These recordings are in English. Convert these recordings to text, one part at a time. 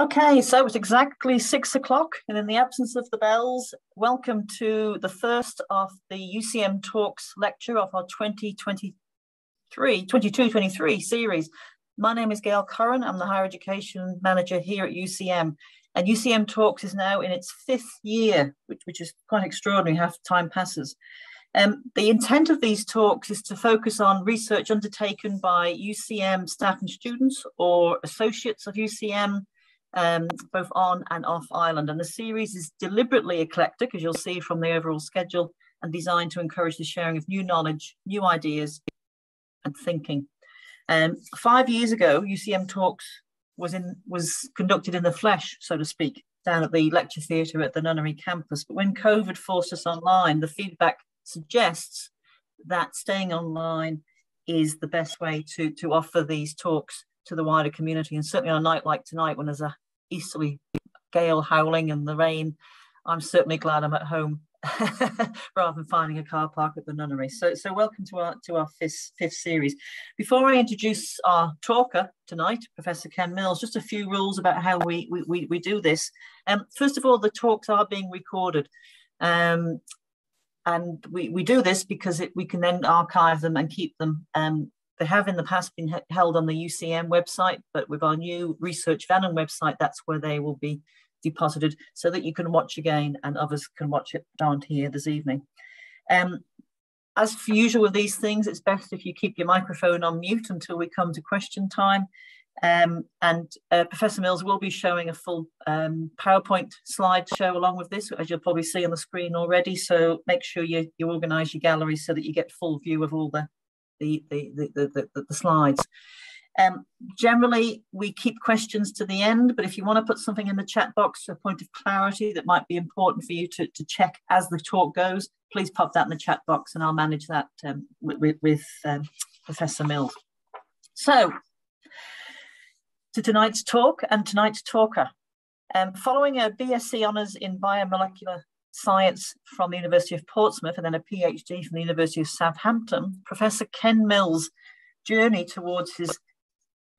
Okay, so it's exactly six o'clock, and in the absence of the bells, welcome to the first of the UCM Talks lecture of our 2023, 22-23 series. My name is Gail Curran. I'm the Higher Education Manager here at UCM, and UCM Talks is now in its fifth year, which, which is quite extraordinary how time passes. Um, the intent of these talks is to focus on research undertaken by UCM staff and students or associates of UCM, um, both on and off island. And the series is deliberately eclectic, as you'll see from the overall schedule, and designed to encourage the sharing of new knowledge, new ideas, and thinking. Um, five years ago, UCM Talks was in was conducted in the flesh, so to speak, down at the lecture theatre at the Nunnery campus. But when COVID forced us online, the feedback suggests that staying online is the best way to, to offer these talks to the wider community. And certainly on a night like tonight, when there's a easterly gale howling and the rain, I'm certainly glad I'm at home rather than finding a car park at the nunnery. So, so welcome to our to our fifth fifth series. Before I introduce our talker tonight, Professor Ken Mills, just a few rules about how we we, we, we do this. Um, first of all, the talks are being recorded. Um, and we, we do this because it, we can then archive them and keep them um, they have in the past been held on the UCM website, but with our new Research Venom website, that's where they will be deposited so that you can watch again and others can watch it down here this evening. Um, as for usual with these things, it's best if you keep your microphone on mute until we come to question time. Um, and uh, Professor Mills will be showing a full um, PowerPoint slideshow along with this, as you'll probably see on the screen already. So make sure you, you organise your gallery so that you get full view of all the, the, the, the, the, the slides. Um, generally, we keep questions to the end, but if you want to put something in the chat box, a point of clarity that might be important for you to, to check as the talk goes, please pop that in the chat box and I'll manage that um, with, with um, Professor Mills. So, to tonight's talk and tonight's talker. Um, following a BSc Honours in Biomolecular Science from the University of Portsmouth and then a PhD from the University of Southampton, Professor Ken Mills' journey towards his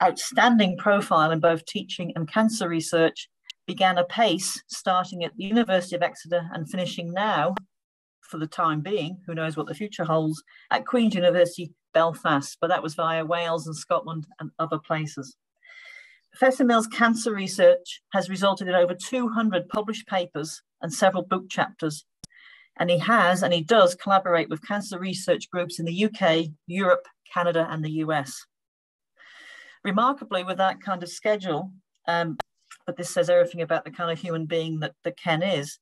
outstanding profile in both teaching and cancer research began apace, starting at the University of Exeter and finishing now, for the time being, who knows what the future holds, at Queen's University, Belfast, but that was via Wales and Scotland and other places. Professor Mills' cancer research has resulted in over 200 published papers and several book chapters. And he has and he does collaborate with cancer research groups in the UK, Europe, Canada, and the US. Remarkably, with that kind of schedule, um, but this says everything about the kind of human being that, that Ken is,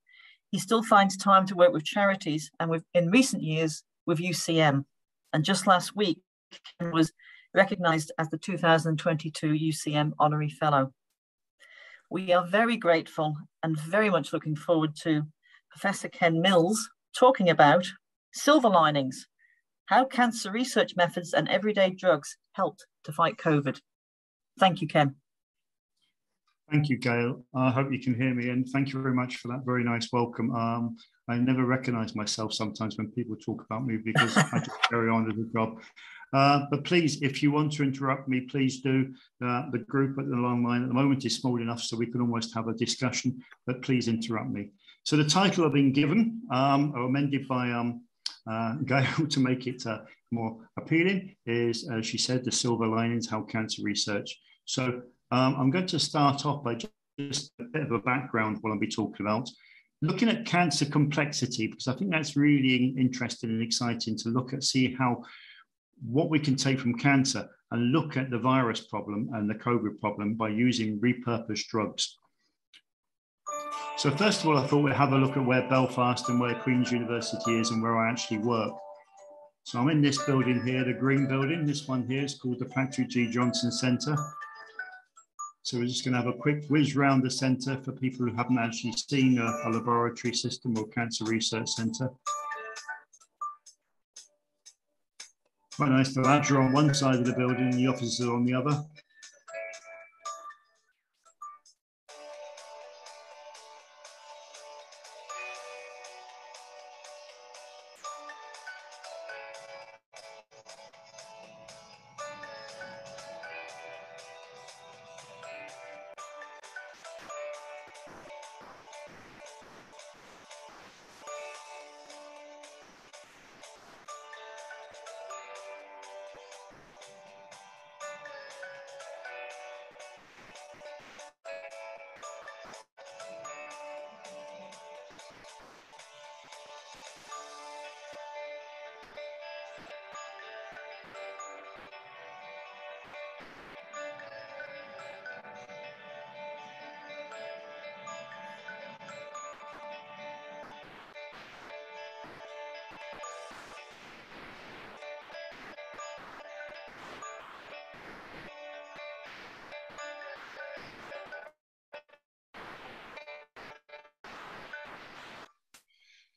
he still finds time to work with charities and with, in recent years with UCM. And just last week, Ken was recognized as the 2022 UCM Honorary Fellow. We are very grateful and very much looking forward to Professor Ken Mills talking about silver linings, how cancer research methods and everyday drugs helped to fight COVID. Thank you, Ken. Thank you, Gail. I hope you can hear me and thank you very much for that very nice welcome. Um, I never recognize myself sometimes when people talk about me because I just carry on with the job. Uh, but please, if you want to interrupt me, please do. Uh, the group at the long line at the moment is small enough so we can almost have a discussion, but please interrupt me. So the title I've been given, um, or amended by um, uh, Gail to make it uh, more appealing, is, as she said, The Silver Linings, How Cancer Research. So um, I'm going to start off by just a bit of a background what I'll be talking about. Looking at cancer complexity, because I think that's really interesting and exciting to look at, see how what we can take from cancer and look at the virus problem and the COVID problem by using repurposed drugs. So first of all, I thought we'd have a look at where Belfast and where Queen's University is and where I actually work. So I'm in this building here, the green building. This one here is called the Patrick G. Johnston Centre. So we're just going to have a quick whiz round the centre for people who haven't actually seen a, a laboratory system or cancer research centre. Quite nice. The labs are on one side of the building and the offices on the other.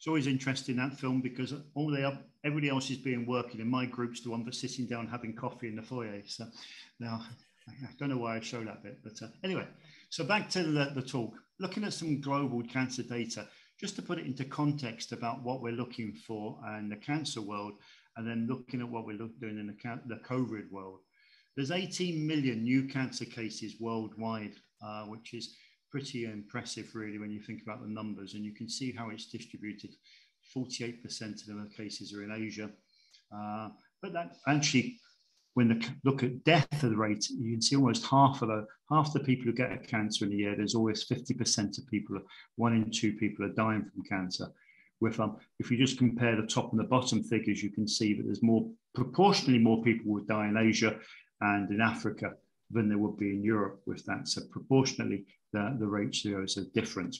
It's always interesting that film because all they everybody else is being working, and my group's the one that's sitting down having coffee in the foyer. So now I don't know why I show that bit, but uh, anyway. So back to the, the talk, looking at some global cancer data, just to put it into context about what we're looking for in the cancer world, and then looking at what we're doing in the, the COVID world. There's 18 million new cancer cases worldwide, uh, which is pretty impressive, really, when you think about the numbers. And you can see how it's distributed. 48% of the cases are in Asia. Uh, but that actually, when you look at death rate, you can see almost half of the half the people who get a cancer in a year. There's always 50% of people, one in two people are dying from cancer. With um, if you just compare the top and the bottom figures, you can see that there's more proportionally more people would die in Asia and in Africa than there would be in Europe with that. So proportionally, the, the ratios are different.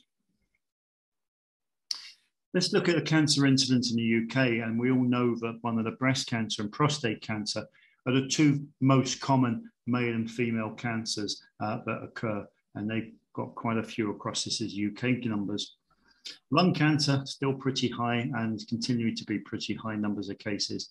Let's look at the cancer incidence in the UK. And we all know that one of the breast cancer and prostate cancer are the two most common male and female cancers uh, that occur. And they've got quite a few across this as UK numbers. Lung cancer, still pretty high and continuing to be pretty high numbers of cases.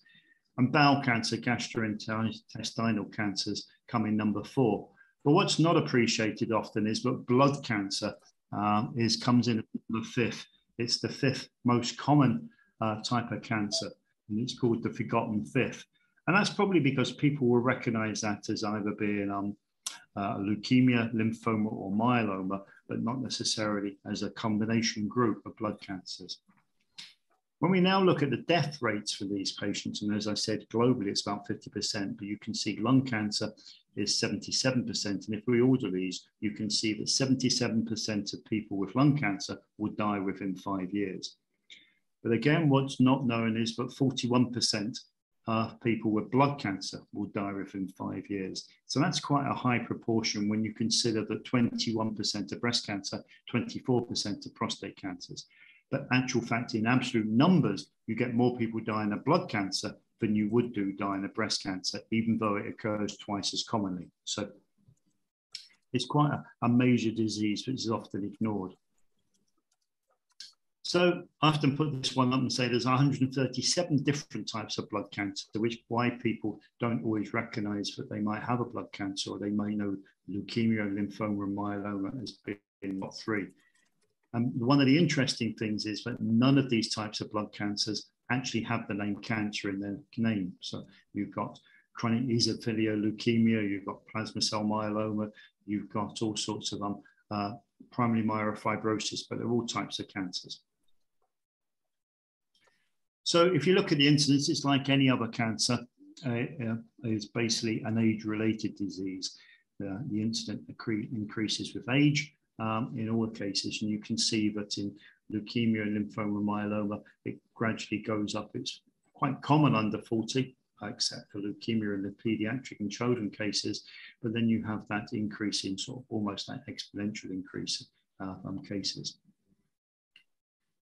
And bowel cancer, gastrointestinal cancers come in number four. But what's not appreciated often is that blood cancer uh, is comes in the fifth. It's the fifth most common uh, type of cancer, and it's called the forgotten fifth. And that's probably because people will recognize that as either being um, uh, leukemia, lymphoma, or myeloma, but not necessarily as a combination group of blood cancers. When we now look at the death rates for these patients, and as I said, globally it's about 50%, but you can see lung cancer is 77%. And if we order these, you can see that 77% of people with lung cancer will die within five years. But again, what's not known is that 41% of people with blood cancer will die within five years. So that's quite a high proportion when you consider that 21% of breast cancer, 24% of prostate cancers. But actual fact, in absolute numbers, you get more people dying of blood cancer than you would do dying of breast cancer, even though it occurs twice as commonly. So it's quite a, a major disease, which is often ignored. So I often put this one up and say there's 137 different types of blood cancer, which why people don't always recognize that they might have a blood cancer or they may know leukemia, lymphoma, and myeloma as being not three. And one of the interesting things is that none of these types of blood cancers actually have the name cancer in their name. So you've got chronic eosinophilic leukemia, you've got plasma cell myeloma, you've got all sorts of them, uh, primary myelofibrosis, but they're all types of cancers. So if you look at the incidence, it's like any other cancer. Uh, uh, it's basically an age-related disease. The incidence increases with age um, in all the cases, and you can see that in leukemia and lymphoma myeloma, it gradually goes up. It's quite common under 40, except for leukemia in the pediatric and children cases. But then you have that increase in sort of almost that exponential increase uh, cases.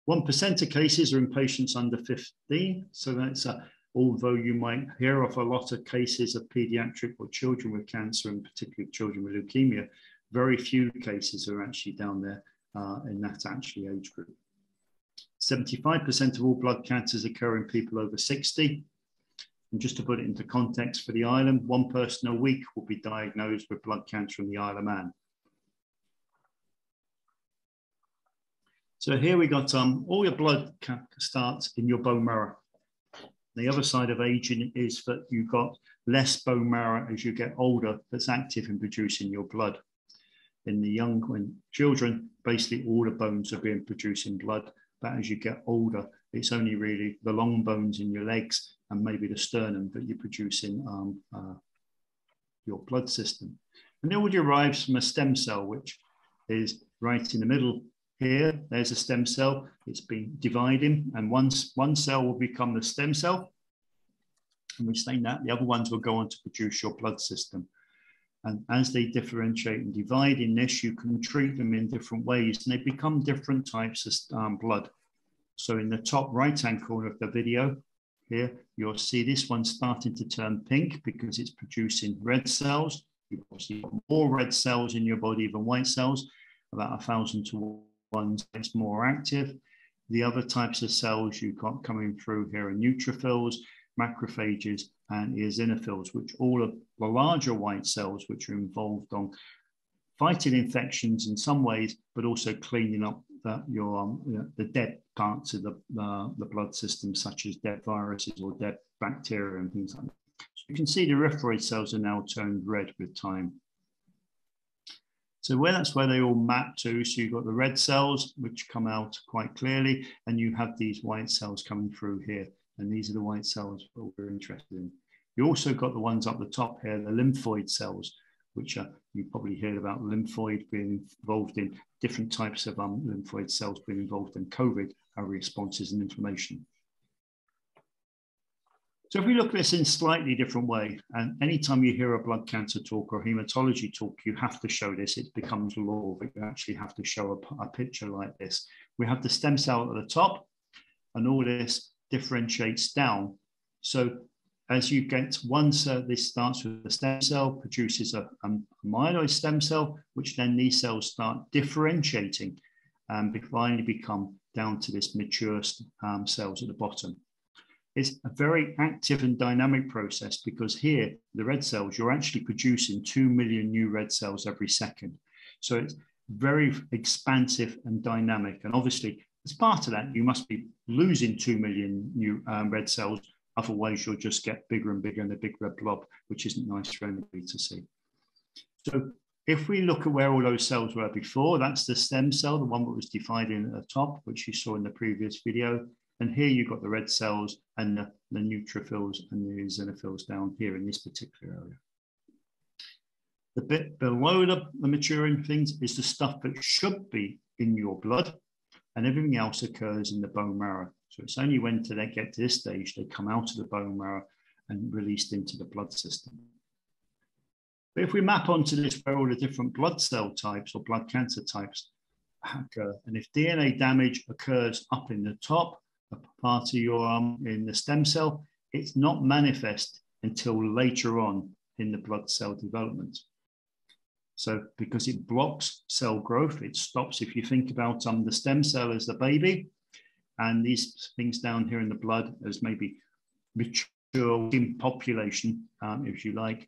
1% of cases are in patients under 15. So that's a, although you might hear of a lot of cases of pediatric or children with cancer, and particularly children with leukemia, very few cases are actually down there uh, in that actually age group. 75% of all blood cancers occur in people over 60. And just to put it into context for the island, one person a week will be diagnosed with blood cancer in the Isle of Man. So here we got um, all your blood starts in your bone marrow. The other side of aging is that you've got less bone marrow as you get older that's active in producing your blood in the young when children, basically all the bones are being produced in blood. But as you get older, it's only really the long bones in your legs and maybe the sternum that you're producing um, uh, your blood system. And it all derives from a stem cell, which is right in the middle here. There's a stem cell. It's been dividing, and once one cell will become the stem cell, and we say that the other ones will go on to produce your blood system. And as they differentiate and divide in this, you can treat them in different ways and they become different types of um, blood. So in the top right-hand corner of the video here, you'll see this one starting to turn pink because it's producing red cells. You've obviously got more red cells in your body than white cells, about a thousand to one, it's more active. The other types of cells you've got coming through here are neutrophils, macrophages, and eosinophils, which all are the larger white cells which are involved on fighting infections in some ways, but also cleaning up the, your, um, the dead parts of the, uh, the blood system, such as dead viruses or dead bacteria and things like that. So you can see the erythroid cells are now turned red with time. So where that's where they all map to. So you've got the red cells, which come out quite clearly, and you have these white cells coming through here. And these are the white cells that we're interested in. You also got the ones up the top here, the lymphoid cells, which are, you probably heard about lymphoid being involved in different types of um, lymphoid cells being involved in COVID our responses and inflammation. So if we look at this in slightly different way, and anytime you hear a blood cancer talk or hematology talk, you have to show this. It becomes law that you actually have to show a, a picture like this. We have the stem cell at the top, and all this differentiates down. So as you get one cell, this starts with a stem cell, produces a, a myeloid stem cell, which then these cells start differentiating and finally become down to this mature um, cells at the bottom. It's a very active and dynamic process because here, the red cells, you're actually producing 2 million new red cells every second. So it's very expansive and dynamic. And obviously, as part of that, you must be losing 2 million new um, red cells. Otherwise, you'll just get bigger and bigger in a big red blob, which isn't nice for anybody to see. So if we look at where all those cells were before, that's the stem cell, the one that was dividing at the top, which you saw in the previous video. And here you've got the red cells and the, the neutrophils and the eosinophils down here in this particular area. The bit below the, the maturing things is the stuff that should be in your blood, and everything else occurs in the bone marrow. So it's only when they get to this stage they come out of the bone marrow and released into the blood system. But if we map onto this where all the different blood cell types or blood cancer types occur, and if DNA damage occurs up in the top, a part of your arm in the stem cell, it's not manifest until later on in the blood cell development. So because it blocks cell growth, it stops, if you think about um, the stem cell as the baby, and these things down here in the blood as maybe mature population, um, if you like,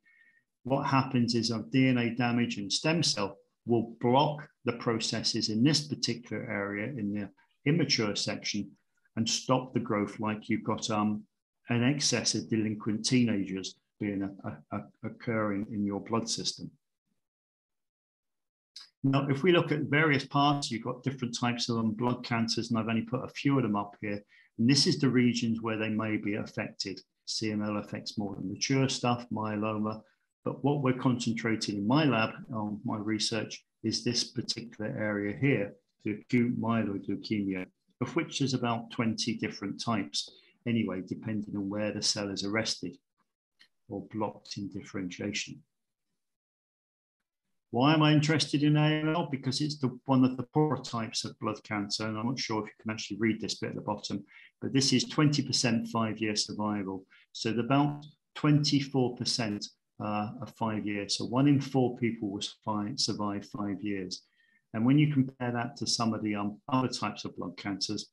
what happens is a DNA damage in stem cell will block the processes in this particular area in the immature section and stop the growth like you've got um, an excess of delinquent teenagers being a, a, a, occurring in your blood system. Now, if we look at various parts, you've got different types of um, blood cancers, and I've only put a few of them up here. And this is the regions where they may be affected. CML affects more mature stuff, myeloma. But what we're concentrating in my lab on my research is this particular area here, the acute myeloid leukemia of which there's about 20 different types anyway, depending on where the cell is arrested or blocked in differentiation. Why am I interested in AML? Because it's the, one of the poorer types of blood cancer, and I'm not sure if you can actually read this bit at the bottom, but this is 20% five-year survival. So about 24% uh, of five years. So one in four people will survive five years. And when you compare that to some of the um, other types of blood cancers,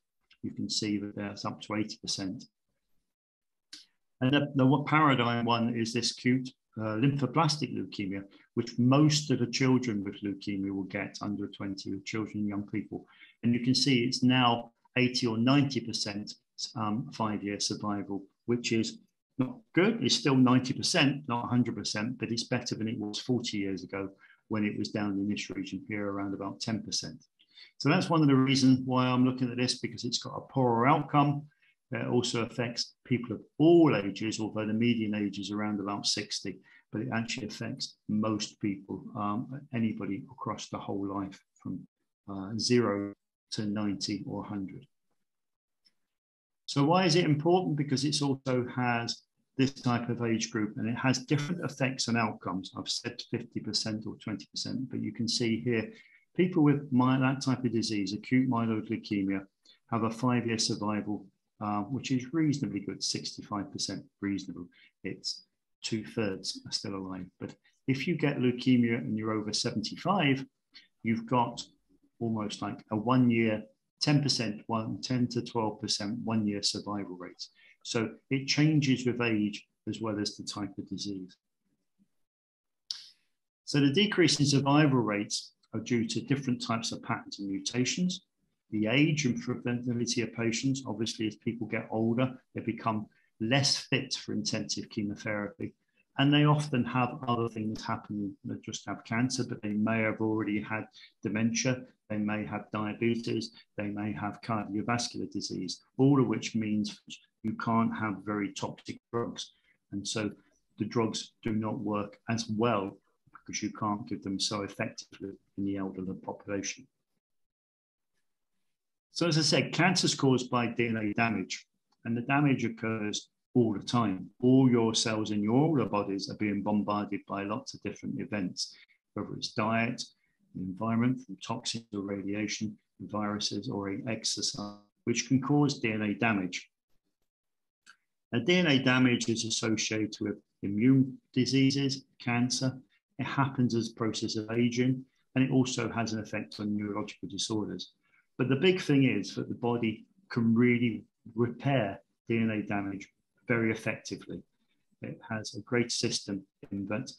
you can see that there's up to 80%. And the, the paradigm one is this acute uh, lymphoblastic leukemia, which most of the children with leukemia will get under 20, children, and young people. And you can see it's now 80 or 90% um, five-year survival, which is not good. It's still 90%, not 100%, but it's better than it was 40 years ago when it was down in this region here around about 10%. So that's one of the reasons why I'm looking at this because it's got a poorer outcome. It also affects people of all ages, although the median age is around about 60, but it actually affects most people, um, anybody across the whole life from uh, zero to 90 or 100. So why is it important? Because it also has this type of age group, and it has different effects and outcomes. I've said 50% or 20%, but you can see here, people with my, that type of disease, acute myeloid leukemia, have a five-year survival, uh, which is reasonably good, 65% reasonable. It's two-thirds are still alive. But if you get leukemia and you're over 75, you've got almost like a one-year 10%, one, 10 to 12% one year survival rates. So it changes with age as well as the type of disease. So the decrease in survival rates are due to different types of patterns and mutations. The age and preventability of patients, obviously, as people get older, they become less fit for intensive chemotherapy. And they often have other things happening, they just have cancer, but they may have already had dementia, they may have diabetes, they may have cardiovascular disease, all of which means you can't have very toxic drugs. And so the drugs do not work as well because you can't give them so effectively in the elderly population. So as I said, cancer is caused by DNA damage and the damage occurs all the time. All your cells in your bodies are being bombarded by lots of different events, whether it's diet, the environment from toxins or radiation, viruses or exercise, which can cause DNA damage. Now, DNA damage is associated with immune diseases, cancer. It happens as a process of aging, and it also has an effect on neurological disorders. But the big thing is that the body can really repair DNA damage very effectively. It has a great system in that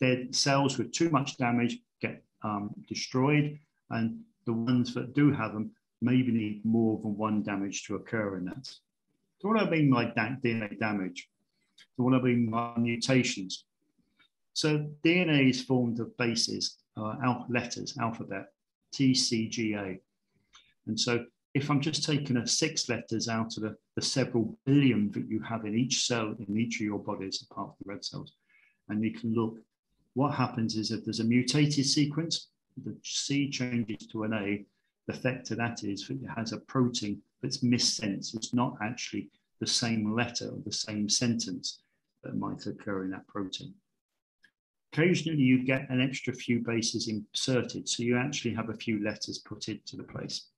dead cells with too much damage get um, destroyed, and the ones that do have them maybe need more than one damage to occur in that. So what I mean by DNA damage? So what I mean by mutations? So DNA is formed of bases, uh, letters, alphabet, T, C, G, A. And so if I'm just taking a six letters out of the, the several billion that you have in each cell in each of your bodies, apart from the red cells, and you can look, what happens is if there's a mutated sequence, the C changes to an A, the effect of that is that it has a protein that's missense. It's not actually the same letter or the same sentence that might occur in that protein. Occasionally, you get an extra few bases inserted, so you actually have a few letters put into the place.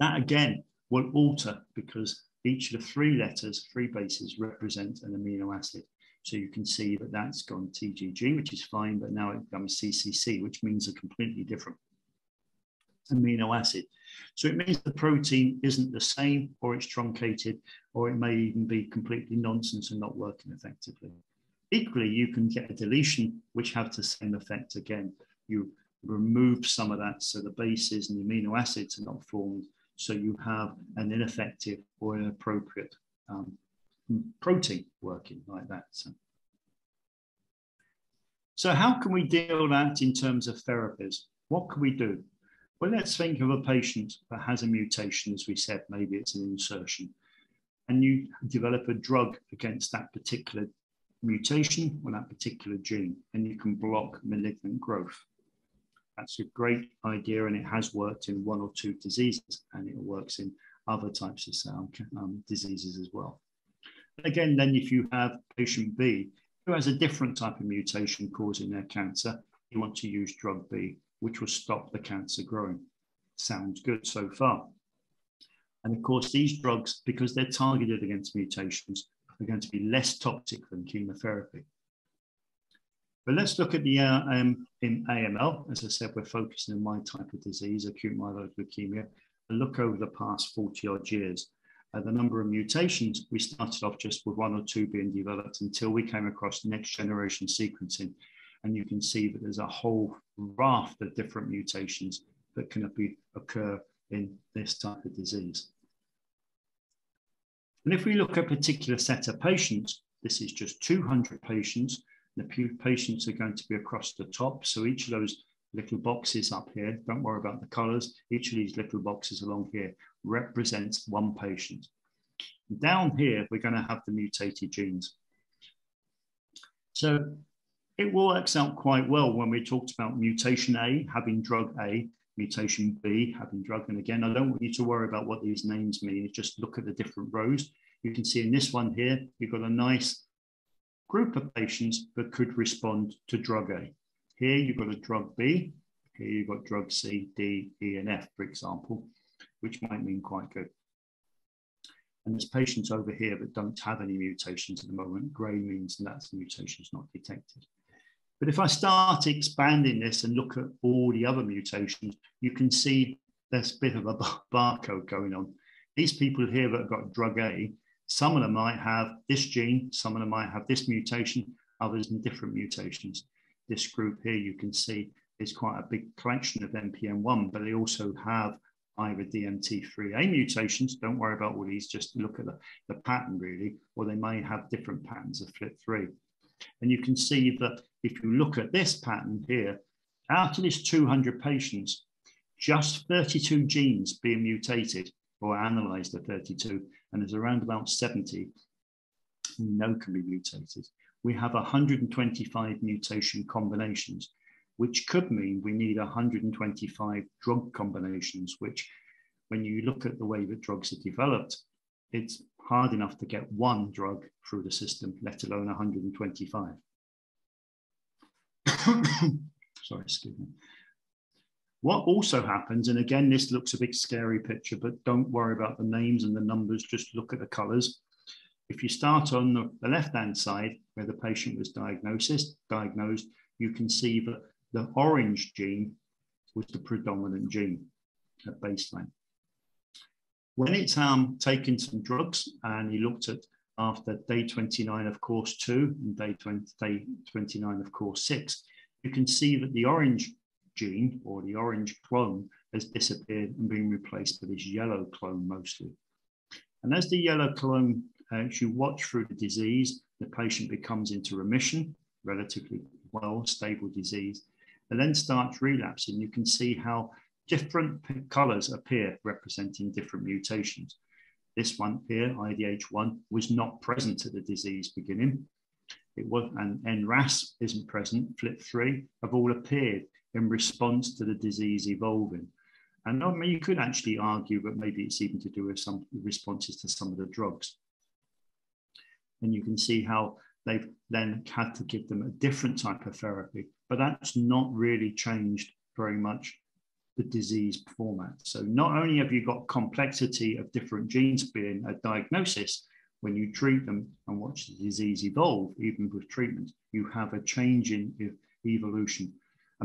That again will alter because each of the three letters, three bases, represent an amino acid. So you can see that that's gone TGG, which is fine, but now it becomes CCC, which means a completely different amino acid. So it means the protein isn't the same, or it's truncated, or it may even be completely nonsense and not working effectively. Equally, you can get a deletion which have the same effect again. You remove some of that so the bases and the amino acids are not formed, so you have an ineffective or inappropriate um, protein working like that. So. so how can we deal with that in terms of therapies? What can we do? Well, let's think of a patient that has a mutation, as we said, maybe it's an insertion, and you develop a drug against that particular mutation or that particular gene, and you can block malignant growth. That's a great idea, and it has worked in one or two diseases, and it works in other types of um, diseases as well. Again, then if you have patient B who has a different type of mutation causing their cancer, you want to use drug B which will stop the cancer growing. Sounds good so far. And of course, these drugs, because they're targeted against mutations, are going to be less toxic than chemotherapy. But let's look at the uh, um, in AML. As I said, we're focusing on my type of disease, acute myeloid leukemia. And look over the past 40 odd years. Uh, the number of mutations, we started off just with one or two being developed until we came across next generation sequencing, and you can see that there's a whole raft of different mutations that can be, occur in this type of disease. And if we look at a particular set of patients, this is just 200 patients. The patients are going to be across the top. So each of those little boxes up here, don't worry about the colors, each of these little boxes along here represents one patient. Down here, we're going to have the mutated genes. So it works out quite well when we talked about mutation A, having drug A, mutation B, having drug. And again, I don't want you to worry about what these names mean. Just look at the different rows. You can see in this one here, you've got a nice group of patients that could respond to drug A. Here you've got a drug B. Here you've got drug C, D, E, and F, for example, which might mean quite good. And there's patients over here that don't have any mutations at the moment. Gray means that the mutation is not detected. But if I start expanding this and look at all the other mutations, you can see there's a bit of a barcode going on. These people here that have got drug A, some of them might have this gene, some of them might have this mutation, others in different mutations. This group here, you can see, is quite a big collection of NPM1, but they also have either DNMT3A mutations, don't worry about all these, just look at the, the pattern really, or they may have different patterns of FLT3. And you can see that if you look at this pattern here, out of this 200 patients, just 32 genes being mutated or analyze the 32, and there's around about 70 we know can be mutated. We have 125 mutation combinations, which could mean we need 125 drug combinations, which when you look at the way that drugs are developed, it's hard enough to get one drug through the system, let alone 125. Sorry, excuse me. What also happens, and again, this looks a bit scary picture, but don't worry about the names and the numbers, just look at the colors. If you start on the, left-hand side where the patient was diagnosed, diagnosed, you can see that the orange gene was the predominant gene at baseline. When it's um, taken some drugs and he looked at after day 29 of course two and day 20, day 29 of course six, you can see that the orange gene or the orange clone has disappeared and been replaced by this yellow clone mostly. And as the yellow clone, as you watch through the disease, the patient becomes into remission, relatively well, stable disease, and then starts relapsing. You can see how different colors appear representing different mutations. This one here, IDH1, was not present at the disease beginning. It was, and NRAS isn't present, FLT3 have all appeared in response to the disease evolving. And I mean, you could actually argue that maybe it's even to do with some responses to some of the drugs. And you can see how they've then had to give them a different type of therapy, but that's not really changed very much the disease format. So not only have you got complexity of different genes being a diagnosis, when you treat them and watch the disease evolve, even with treatment, you have a change in evolution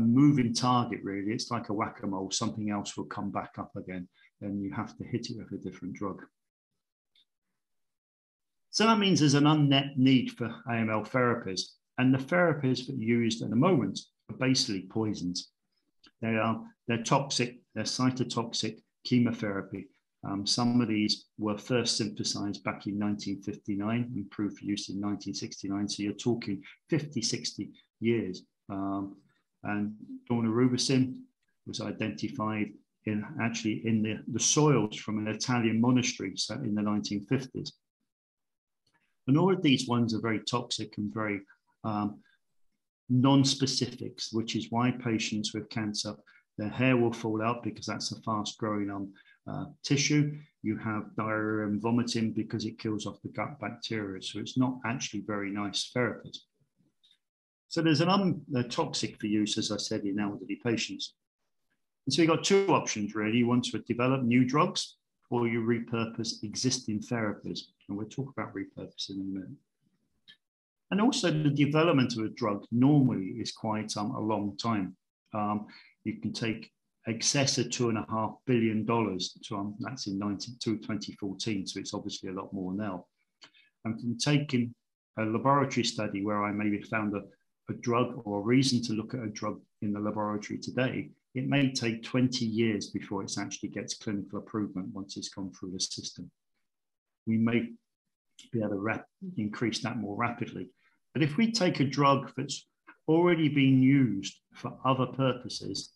a moving target, really. It's like a whack a mole, something else will come back up again, and you have to hit it with a different drug. So that means there's an unmet need for AML therapies, and the therapies that are used at the moment are basically poisons. They are they're toxic, they're cytotoxic chemotherapy. Um, some of these were first synthesized back in 1959 and proved for use in 1969. So you're talking 50, 60 years. Um, and daunorubicin was identified in actually in the, the soils from an Italian monastery in the 1950s. And all of these ones are very toxic and very um, non-specifics, which is why patients with cancer, their hair will fall out because that's a fast growing um, uh, tissue. You have diarrhea and vomiting because it kills off the gut bacteria. So it's not actually very nice therapies. So there's an um, toxic for use, as I said, in elderly patients. And so you've got two options really. You want to develop new drugs or you repurpose existing therapies. And we'll talk about repurposing in a minute. And also the development of a drug normally is quite um, a long time. Um, you can take excess of two and a half billion dollars to um, that's in 19, 2014, so it's obviously a lot more now. And from taking a laboratory study where I maybe found a, a drug or a reason to look at a drug in the laboratory today, it may take 20 years before it actually gets clinical improvement once it's gone through the system. We may be able to increase that more rapidly. But if we take a drug that's already been used for other purposes,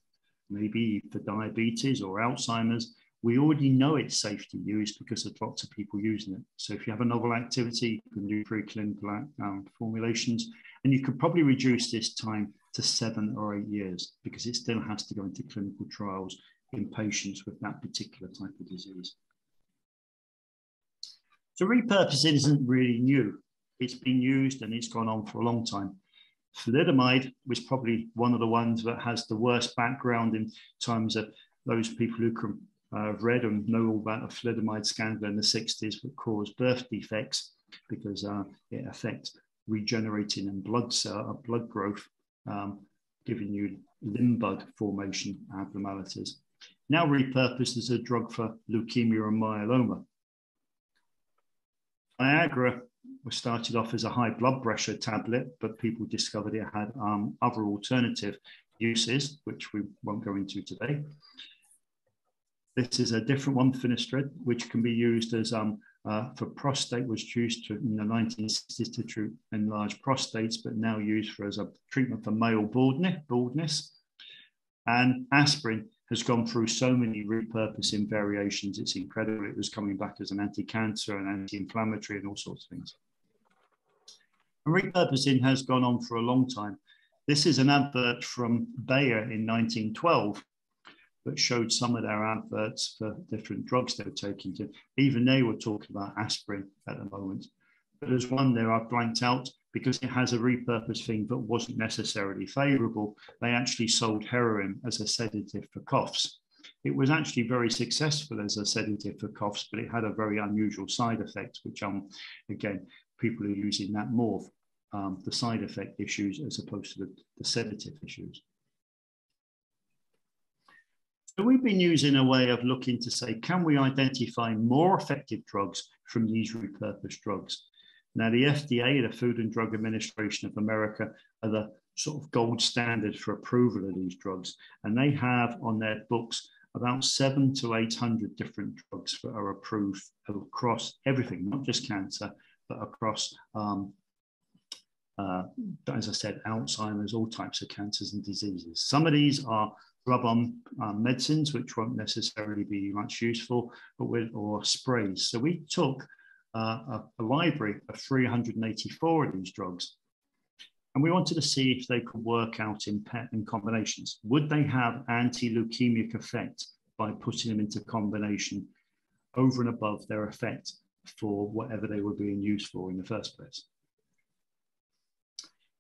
maybe for diabetes or Alzheimer's, we already know it's safe to use because there's lots of people using it. So if you have a novel activity, you can do preclinical um, formulations, and you could probably reduce this time to seven or eight years because it still has to go into clinical trials in patients with that particular type of disease. So repurposing isn't really new. It's been used and it's gone on for a long time. Thalidomide was probably one of the ones that has the worst background in terms of those people who can uh, have read and know all about the thalidomide scandal in the 60s that caused birth defects because uh, it affects regenerating and blood cell, uh, blood growth, um, giving you limb bud formation abnormalities. now repurposed as a drug for leukemia and myeloma. Viagra was started off as a high blood pressure tablet, but people discovered it had um, other alternative uses, which we won't go into today. This is a different one, finasteride, which can be used as um, uh, for prostate, was used to, in the 1960s to treat enlarged prostates, but now used for as a treatment for male baldness. baldness. And aspirin has gone through so many repurposing variations. It's incredible. It was coming back as an anti-cancer and anti-inflammatory and all sorts of things. And repurposing has gone on for a long time. This is an advert from Bayer in 1912 that showed some of their adverts for different drugs they were taking. To, even they were talking about aspirin at the moment. But there's one there I've blanked out because it has a repurposed thing that wasn't necessarily favorable. They actually sold heroin as a sedative for coughs. It was actually very successful as a sedative for coughs, but it had a very unusual side effect, which um, again, people are using that more, um, the side effect issues as opposed to the, the sedative issues. So we've been using a way of looking to say, can we identify more effective drugs from these repurposed drugs? Now, the FDA, the Food and Drug Administration of America, are the sort of gold standard for approval of these drugs. And they have on their books about seven to 800 different drugs that are approved across everything, not just cancer, but across, um, uh, as I said, Alzheimer's, all types of cancers and diseases. Some of these are rub-on um, medicines, which won't necessarily be much useful, but with, or sprays. So we took uh, a, a, library of 384 of these drugs. And we wanted to see if they could work out in, in combinations. Would they have anti-leukemic effect by putting them into combination over and above their effect for whatever they were being used for in the first place?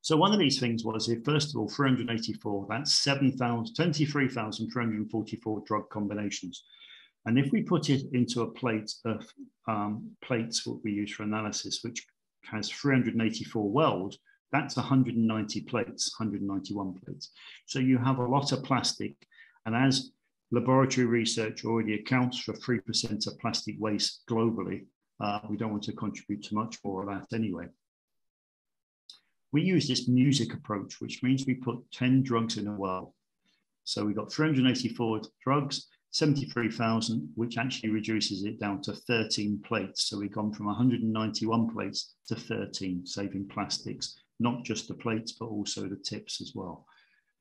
So one of these things was, if first of all, 384, that's 23,344 drug combinations. And if we put it into a plate of um, plates, what we use for analysis, which has 384 wells, that's 190 plates, 191 plates. So you have a lot of plastic. And as laboratory research already accounts for 3% of plastic waste globally, uh, we don't want to contribute to much more of that anyway. We use this music approach, which means we put 10 drugs in a well. So we've got 384 drugs, 73,000, which actually reduces it down to 13 plates. So we've gone from 191 plates to 13, saving plastics, not just the plates, but also the tips as well.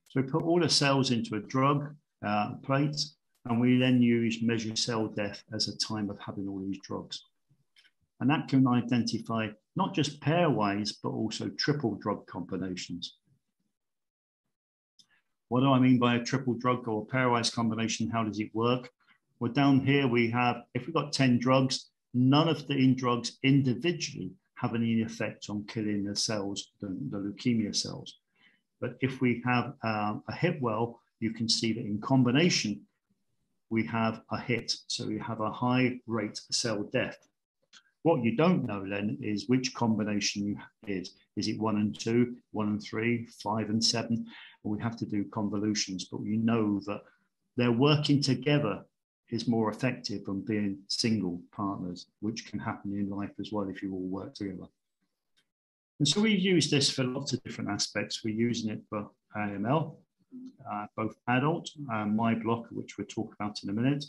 So we put all the cells into a drug uh, plate, and we then use measure cell death as a time of having all these drugs. And that can identify not just pairwise, but also triple drug combinations. What do I mean by a triple drug or pairwise combination? How does it work? Well, down here we have, if we've got 10 drugs, none of the in drugs individually have any effect on killing the cells, the, the leukemia cells. But if we have um, a hit well, you can see that in combination, we have a hit. So we have a high rate cell death. What you don't know then is which combination is. Is it one and two, one and three, five and seven? we have to do convolutions, but we know that they're working together is more effective than being single partners, which can happen in life as well if you all work together. And so we use this for lots of different aspects. We're using it for AML, uh, both adult and MyBlock, which we'll talk about in a minute,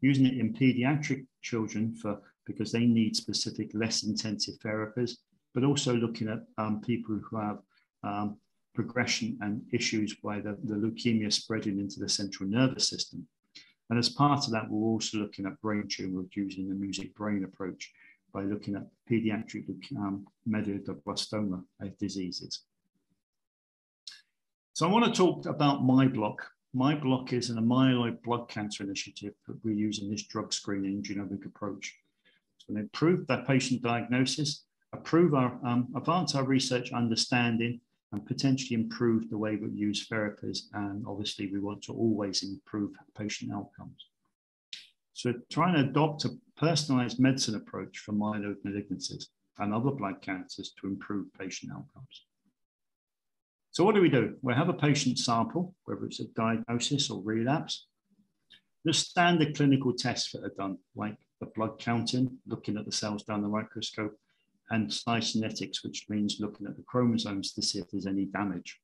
using it in pediatric children for because they need specific, less intensive therapies, but also looking at um, people who have um, progression and issues by the, the leukemia spreading into the central nervous system. And as part of that, we're also looking at brain tumors using the music brain approach by looking at pediatric um, medulloblastoma diseases. So I want to talk about MyBlock. MyBlock is an amyloid blood cancer initiative that we're using this drug screening genomic approach. To improve that patient diagnosis, improve our, um, advance our research understanding, and potentially improve the way we use therapies. And obviously, we want to always improve patient outcomes. So, trying to adopt a personalized medicine approach for myeloid malignancies and other blood cancers to improve patient outcomes. So, what do we do? We have a patient sample, whether it's a diagnosis or relapse. the standard clinical tests that are done, like the blood counting, looking at the cells down the microscope, and cytogenetics, which means looking at the chromosomes to see if there's any damage.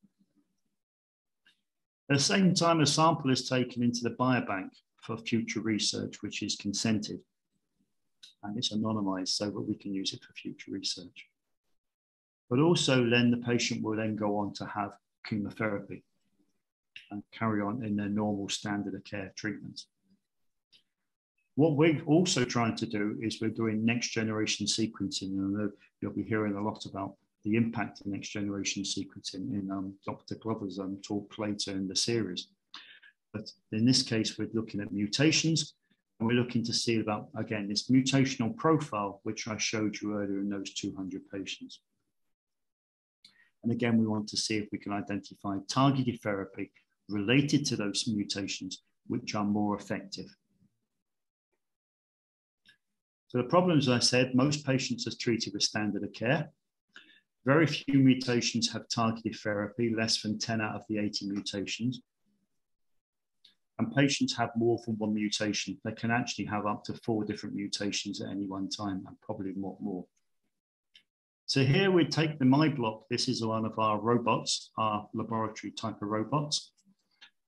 At the same time, a sample is taken into the biobank for future research, which is consented. And it's anonymized so that we can use it for future research. But also then the patient will then go on to have chemotherapy and carry on in their normal standard of care treatment. What we're also trying to do is we're doing next generation sequencing. And you'll be hearing a lot about the impact of next generation sequencing in um, Dr. Glover's um, talk later in the series. But in this case, we're looking at mutations and we're looking to see about, again, this mutational profile, which I showed you earlier in those 200 patients. And again, we want to see if we can identify targeted therapy related to those mutations, which are more effective. So the problem, as I said, most patients are treated with standard of care. Very few mutations have targeted therapy, less than 10 out of the 80 mutations. And patients have more than one mutation. They can actually have up to four different mutations at any one time, and probably more. more. So here we take the MyBlock. This is one of our robots, our laboratory type of robots.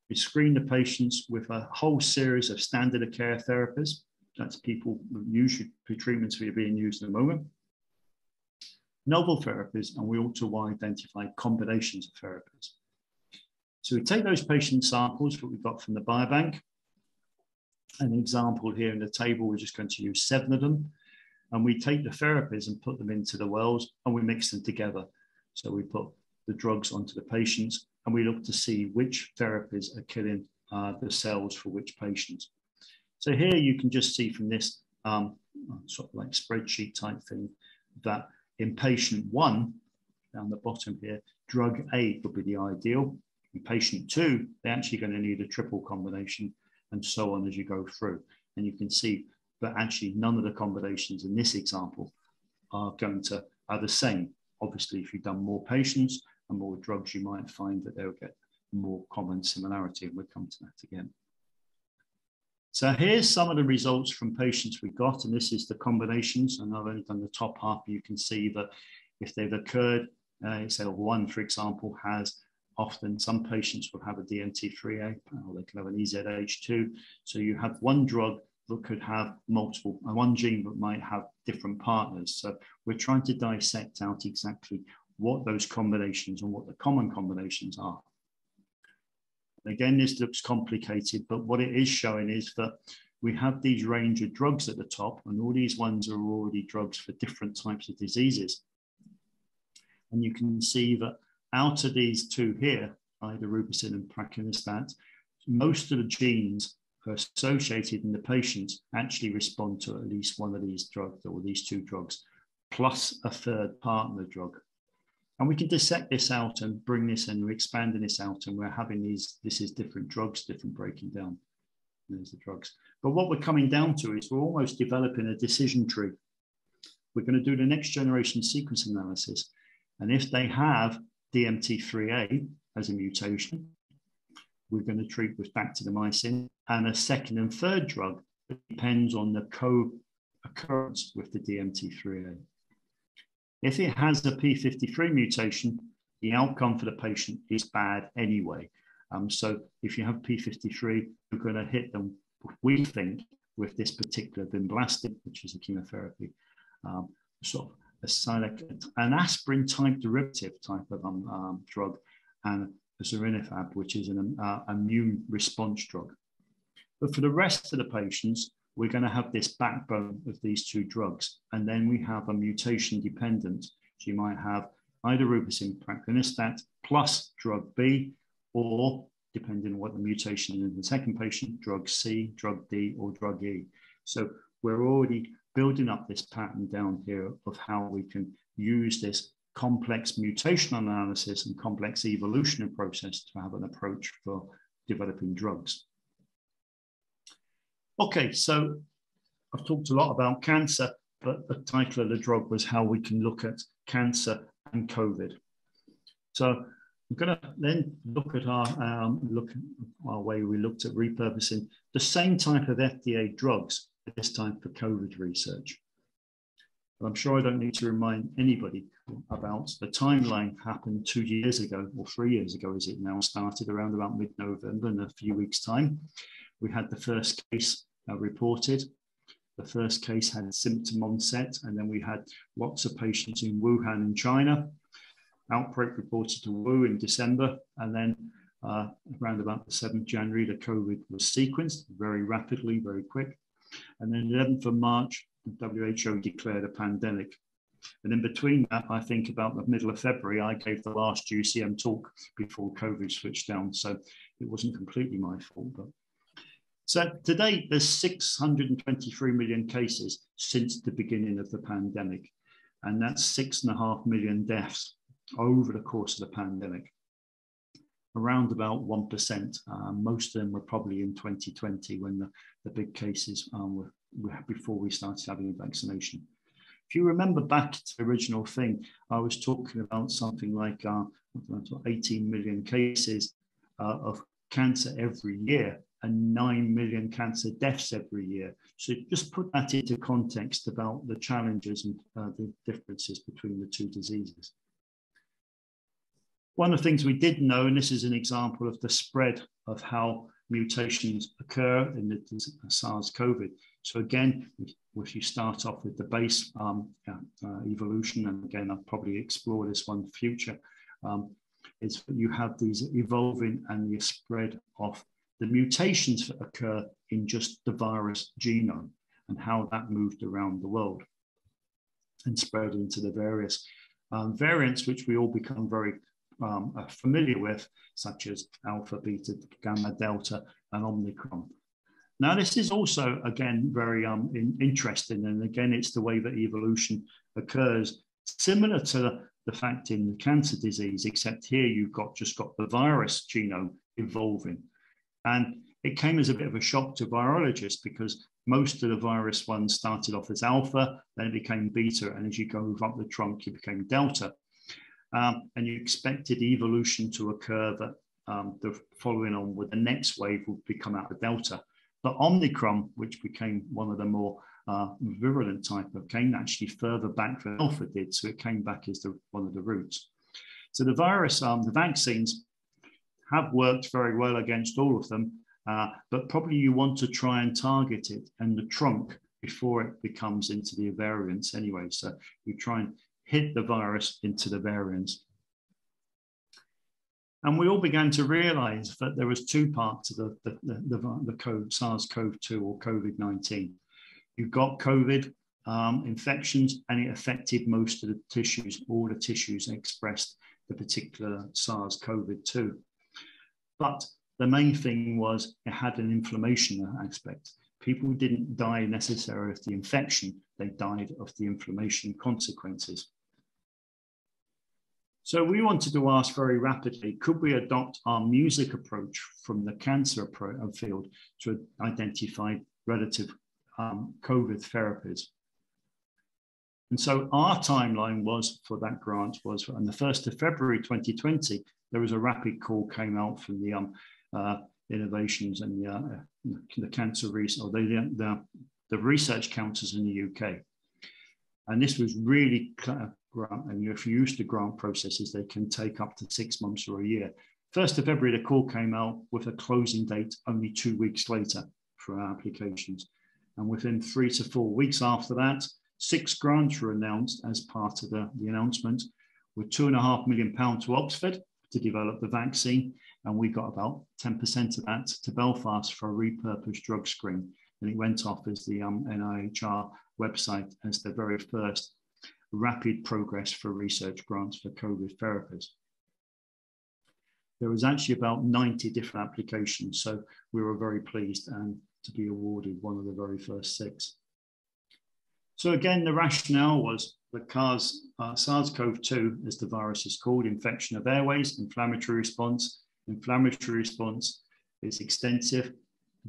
We screen the patients with a whole series of standard of care therapies. That's people usually treatments that are being used at the moment novel therapies, and we also want to identify combinations of therapies. So we take those patient samples that we got from the biobank. An example here in the table, we're just going to use seven of them. And we take the therapies and put them into the wells and we mix them together. So we put the drugs onto the patients and we look to see which therapies are killing uh, the cells for which patients. So here you can just see from this um, sort of like spreadsheet type thing that in patient one, down the bottom here, drug A would be the ideal. In patient two, they're actually going to need a triple combination and so on as you go through. And you can see that actually none of the combinations in this example are going to are the same. Obviously, if you've done more patients and more drugs, you might find that they'll get more common similarity. And we'll come to that again. So here's some of the results from patients we got, and this is the combinations. And I've only done the top half. You can see that if they've occurred, uh, one, for example, has often some patients will have a DMT3A or they can have an EZH2. So you have one drug that could have multiple, uh, one gene that might have different partners. So we're trying to dissect out exactly what those combinations and what the common combinations are. Again, this looks complicated, but what it is showing is that we have these range of drugs at the top, and all these ones are already drugs for different types of diseases. And you can see that out of these two here, either idarubicin and prakinostat, most of the genes associated in the patient actually respond to at least one of these drugs or these two drugs, plus a third partner drug. And we can dissect this out and bring this and we're expanding this out and we're having these, this is different drugs, different breaking down. There's the drugs. But what we're coming down to is we're almost developing a decision tree. We're going to do the next generation sequence analysis. And if they have DMT3A as a mutation, we're going to treat with bactidomycin and a second and third drug depends on the co-occurrence with the DMT3A. If it has a P53 mutation, the outcome for the patient is bad anyway. Um, so if you have P53, you're going to hit them, we think, with this particular vinblastine, which is a chemotherapy, um, sort of a silic, an aspirin type derivative type of um, um, drug, and a zorinifab, which is an uh, immune response drug. But for the rest of the patients, we're going to have this backbone of these two drugs. And then we have a mutation dependent. So you might have either idarubicin prakinostat plus drug B, or depending on what the mutation is in the second patient, drug C, drug D, or drug E. So we're already building up this pattern down here of how we can use this complex mutation analysis and complex evolutionary process to have an approach for developing drugs. Okay, so I've talked a lot about cancer, but the title of the drug was How We Can Look at Cancer and COVID. So I'm going to then look at our um, look our way we looked at repurposing the same type of FDA drugs this time for COVID research. But I'm sure I don't need to remind anybody about the timeline happened two years ago or three years ago, as it now started around about mid-November in a few weeks' time. We had the first case uh, reported. The first case had symptom onset, and then we had lots of patients in Wuhan in China outbreak reported to Wu in December, and then uh, around about the 7th January, the COVID was sequenced very rapidly, very quick. And then 11th of March, the WHO declared a pandemic. And in between that, I think about the middle of February, I gave the last UCM talk before COVID switched down. So it wasn't completely my fault. But so today, there's 623 million cases since the beginning of the pandemic. And that's six and a half million deaths over the course of the pandemic. Around about 1%. Uh, most of them were probably in 2020 when the, the big cases um, were, were before we started having vaccination. If you remember back to the original thing, I was talking about something like uh, 18 million cases uh, of cancer every year and 9 million cancer deaths every year. So just put that into context about the challenges and uh, the differences between the two diseases. One of the things we did know, and this is an example of the spread of how mutations occur in the SARS-CoV. So again, if you start off with the base um, uh, evolution, and again, I'll probably explore this one future, um, is you have these evolving and the spread of the mutations that occur in just the virus genome and how that moved around the world and spread into the various um, variants, which we all become very um, familiar with, such as alpha, beta, gamma, delta, and omicron. Now, this is also, again, very um, in, interesting. And again, it's the way that evolution occurs, similar to the, the fact in the cancer disease, except here you've got just got the virus genome evolving. And it came as a bit of a shock to virologists because most of the virus ones started off as alpha, then it became beta, and as you go up the trunk, you became delta um, and you expected evolution to occur that um, the following on with the next wave would become out of Delta. But Omicron, which became one of the more uh, virulent type of, came actually further back than Alpha did. So it came back as the, one of the roots. So the virus, um, the vaccines have worked very well against all of them, uh, but probably you want to try and target it and the trunk before it becomes into the variants anyway. So you try and hit the virus into the variants. And we all began to realize that there was two parts of the, the, the, the, the SARS-CoV-2 or COVID-19. You got COVID um, infections and it affected most of the tissues, all the tissues expressed the particular SARS-CoV-2. But the main thing was it had an inflammation aspect. People didn't die necessarily of the infection, they died of the inflammation consequences. So we wanted to ask very rapidly, could we adopt our music approach from the cancer uh, field to identify relative um, COVID therapies? And so our timeline was for that grant was on the 1st of February 2020, there was a rapid call came out from the um, uh, innovations and the, uh, the cancer research, the, the, the research counters in the UK. And this was really grant. And if you use the grant processes, they can take up to six months or a year. First of February, the call came out with a closing date only two weeks later for our applications. And within three to four weeks after that, six grants were announced as part of the, the announcement, with two and a half million pounds to Oxford to develop the vaccine. And we got about 10% of that to Belfast for a repurposed drug screen. And it went off as the um, NIHR website as the very first rapid progress for research grants for COVID therapies. There was actually about 90 different applications, so we were very pleased and to be awarded one of the very first six. So again, the rationale was that uh, SARS-CoV-2, as the virus is called, infection of airways, inflammatory response. Inflammatory response is extensive,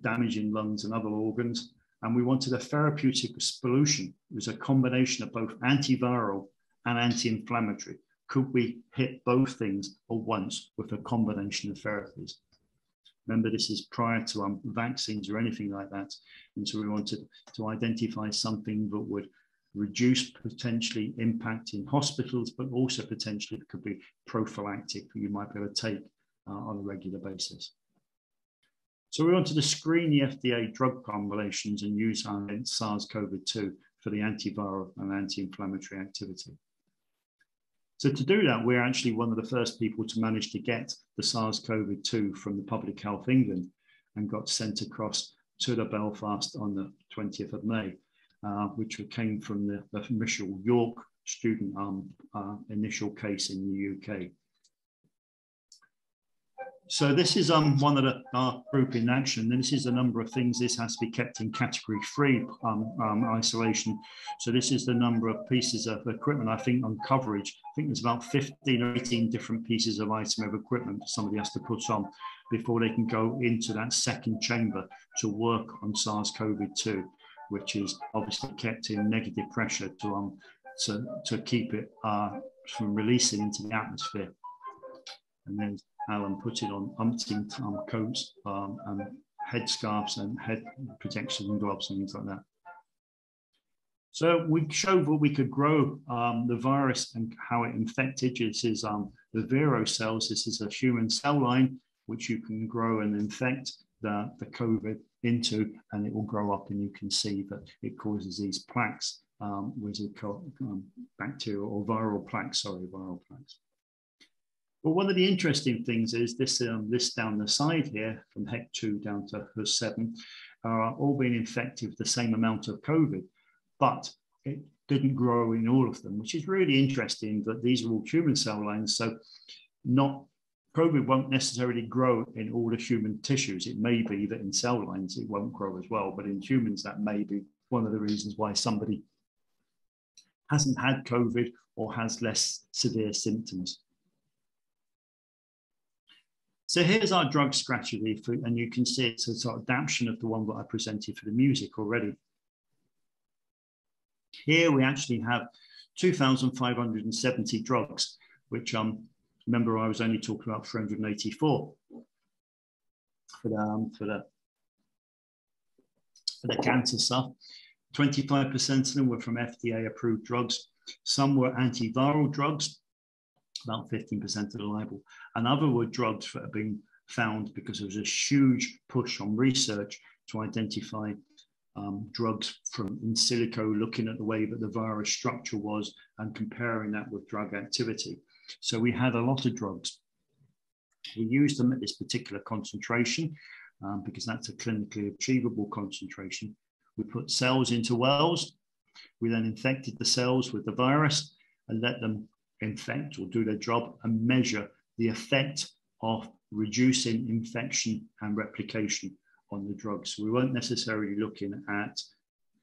damaging lungs and other organs, and we wanted a therapeutic solution. It was a combination of both antiviral and anti-inflammatory. could we hit both things at once with a combination of therapies? Remember, this is prior to um, vaccines or anything like that. And so we wanted to identify something that would reduce potentially impact in hospitals, but also potentially could be prophylactic that you might be able to take uh, on a regular basis. So we wanted to screen the FDA drug combinations and use against SARS-CoV-2 for the antiviral and anti-inflammatory activity. So to do that, we're actually one of the first people to manage to get the SARS-CoV-2 from the Public Health England and got sent across to the Belfast on the 20th of May, uh, which came from the, the initial York student um, uh, initial case in the UK. So this is um, one of the our group in action. And this is a number of things. This has to be kept in category three um, um, isolation. So this is the number of pieces of equipment, I think, on coverage. I think there's about 15 or 18 different pieces of item of equipment somebody has to put on before they can go into that second chamber to work on SARS-CoV-2, which is obviously kept in negative pressure to, um, to, to keep it uh, from releasing into the atmosphere. And then Alan put it on umpteen um, coats um, and headscarves and head protection and gloves and things like that. So we showed what we could grow um, the virus and how it infected. This is um, the Vero cells. This is a human cell line which you can grow and infect the, the COVID into, and it will grow up, and you can see that it causes these plaques, um, which are called um, bacterial or viral plaques, sorry, viral plaques. But one of the interesting things is this um, list down the side here, from HEC2 down to HUS7, are all being infected with the same amount of COVID, but it didn't grow in all of them, which is really interesting that these are all human cell lines. So not COVID won't necessarily grow in all the human tissues. It may be that in cell lines it won't grow as well, but in humans that may be one of the reasons why somebody hasn't had COVID or has less severe symptoms. So here's our drug strategy, for, and you can see it's a sort of adaptation of the one that I presented for the music already. Here we actually have 2,570 drugs, which um, remember I was only talking about 384 for the, um, for the, for the cancer stuff. 25% of them were from FDA approved drugs. Some were antiviral drugs, about 15% of the label. And other were drugs that have been found because there was a huge push on research to identify um, drugs from in silico, looking at the way that the virus structure was and comparing that with drug activity. So we had a lot of drugs. We used them at this particular concentration um, because that's a clinically achievable concentration. We put cells into wells. We then infected the cells with the virus and let them infect or do their job and measure the effect of reducing infection and replication on the drug. So we weren't necessarily looking at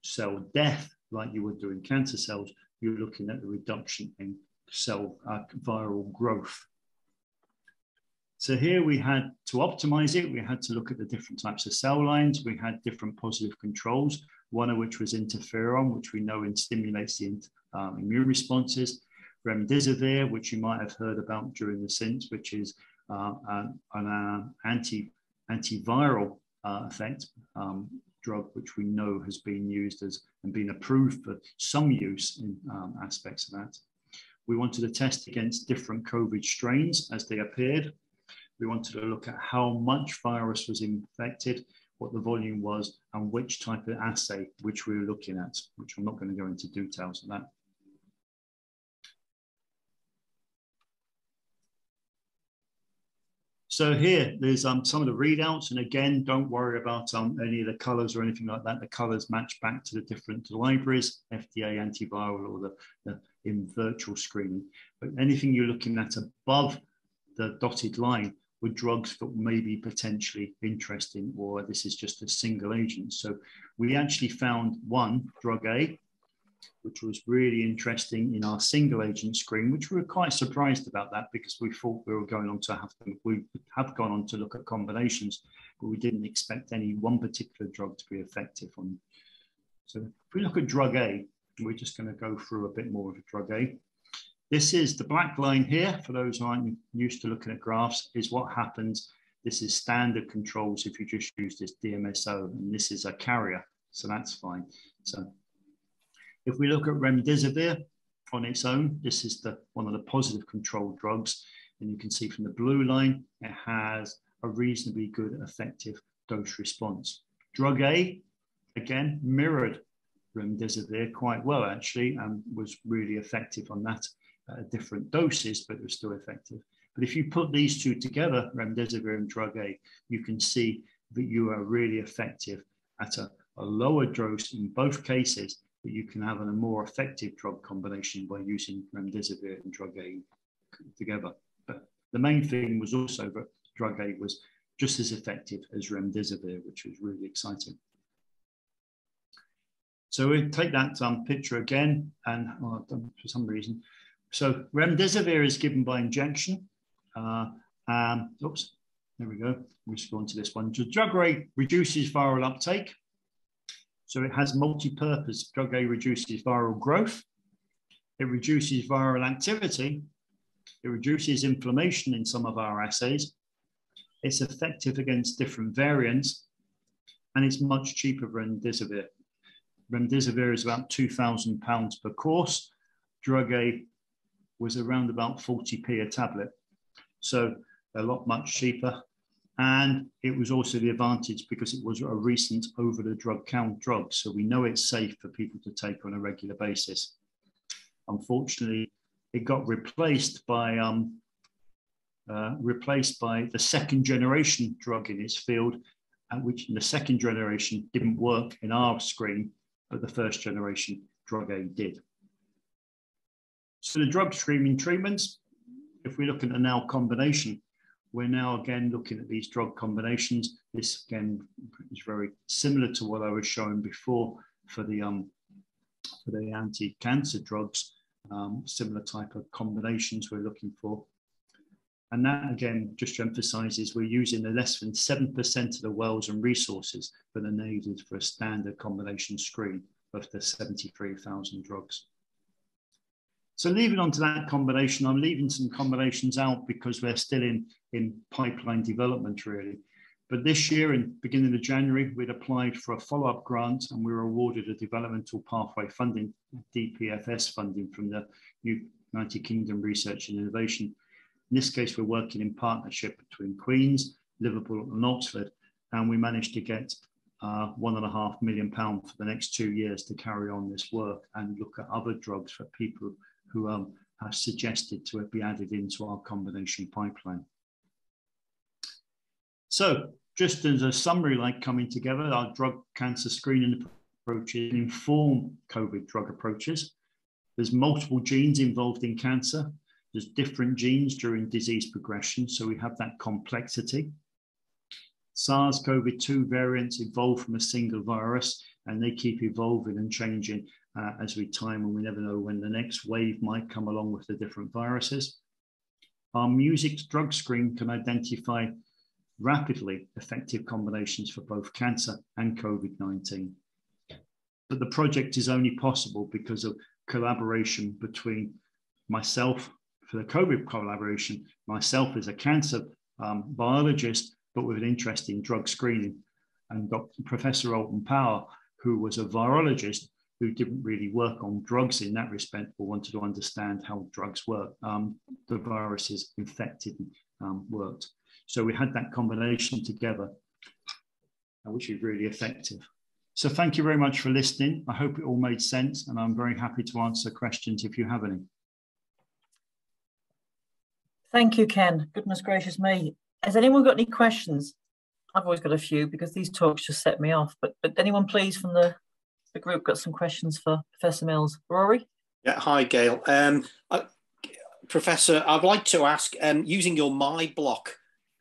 cell death like you would do in cancer cells. You're looking at the reduction in cell uh, viral growth. So here we had to optimize it. We had to look at the different types of cell lines. We had different positive controls, one of which was interferon, which we know stimulates the um, immune responses remdesivir, which you might have heard about during the SINS, which is uh, an, an uh, anti, antiviral uh, effect um, drug, which we know has been used as and been approved for some use in um, aspects of that. We wanted to test against different COVID strains as they appeared. We wanted to look at how much virus was infected, what the volume was, and which type of assay which we were looking at, which I'm not going to go into details of that. So here, there's um, some of the readouts. And again, don't worry about um, any of the colors or anything like that. The colors match back to the different libraries, FDA, antiviral, or the, the in virtual screening. But anything you're looking at above the dotted line were drugs that may be potentially interesting, or this is just a single agent. So we actually found one, drug A, which was really interesting in our single agent screen, which we were quite surprised about that because we thought we were going on to have to, we have gone on to look at combinations, but we didn't expect any one particular drug to be effective on. So if we look at drug A, we're just going to go through a bit more of a drug A. this is the black line here, for those who aren't used to looking at graphs, is what happens. This is standard controls if you just use this DMSO, and this is a carrier, so that's fine. So if we look at remdesivir on its own, this is the one of the positive control drugs, and you can see from the blue line, it has a reasonably good effective dose response. Drug A, again, mirrored remdesivir quite well actually and was really effective on that uh, different doses, but it was still effective. But if you put these two together, remdesivir and drug A, you can see that you are really effective at a, a lower dose in both cases, but you can have a more effective drug combination by using remdesivir and drug A together. But the main thing was also that drug A was just as effective as remdesivir, which was really exciting. So we take that um, picture again, and for some reason, so remdesivir is given by injection. Uh, um, oops, there we go. Just go to this one. Drug A reduces viral uptake. So it has multi-purpose. Drug A reduces viral growth. It reduces viral activity. It reduces inflammation in some of our assays. It's effective against different variants. And it's much cheaper than remdesivir. Remdesivir is about £2,000 per course. Drug A was around about 40p a tablet. So a lot much cheaper. And it was also the advantage because it was a recent over the drug count drug. So we know it's safe for people to take on a regular basis. Unfortunately, it got replaced by um, uh, replaced by the second generation drug in its field, uh, which in the second generation didn't work in our screen, but the first generation drug A did. So the drug screening treatments, if we look at a now combination, we're now again looking at these drug combinations. This again is very similar to what I was showing before for the um, for the anti-cancer drugs. Um, similar type of combinations we're looking for. And that again just emphasizes we're using less than 7% of the wells and resources that are needed for a standard combination screen of the 73,000 drugs. So leaving on to that combination, I'm leaving some combinations out because we're still in, in pipeline development really. But this year, in beginning of January, we'd applied for a follow-up grant and we were awarded a developmental pathway funding, DPFS funding from the United Kingdom Research and Innovation in this case, we're working in partnership between Queen's, Liverpool, and Oxford, and we managed to get uh, one and a half million pound for the next two years to carry on this work and look at other drugs for people who um, have suggested to be added into our combination pipeline. So just as a summary like coming together, our drug cancer screening approaches inform COVID drug approaches. There's multiple genes involved in cancer. There's different genes during disease progression, so we have that complexity. SARS-CoV-2 variants evolve from a single virus, and they keep evolving and changing uh, as we time, and we never know when the next wave might come along with the different viruses. Our music drug screen can identify rapidly effective combinations for both cancer and COVID-19. But the project is only possible because of collaboration between myself, for the COVID collaboration, myself as a cancer um, biologist, but with an interest in drug screening, and Dr. Professor Alton Power, who was a virologist who didn't really work on drugs in that respect, but wanted to understand how drugs work, um, the viruses infected um, worked. So we had that combination together, uh, which is really effective. So thank you very much for listening. I hope it all made sense, and I'm very happy to answer questions if you have any. Thank you, Ken. Goodness gracious me. Has anyone got any questions? I've always got a few because these talks just set me off. But but anyone please from the, the group got some questions for Professor Mills? Rory? Yeah, hi Gail. Um, I, Professor, I'd like to ask, um, using your MyBlock